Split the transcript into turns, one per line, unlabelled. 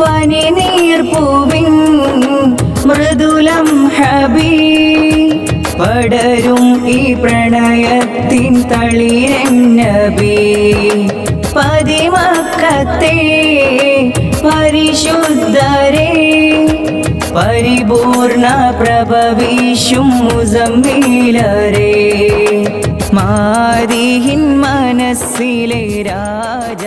പനി നീർപ്പൂവിൻ മൃദുലം ഹബീ. പടരും ഈ പ്രണയത്തിൻ തളിരന്നബി പതിമക്കത്തെ പരിശുദ്ധരേ. പരിപൂർണ പ്രഭവീഷും മുസമ്മീലരെ. മാതിഹിൻ മനസ്സിലെ രാജ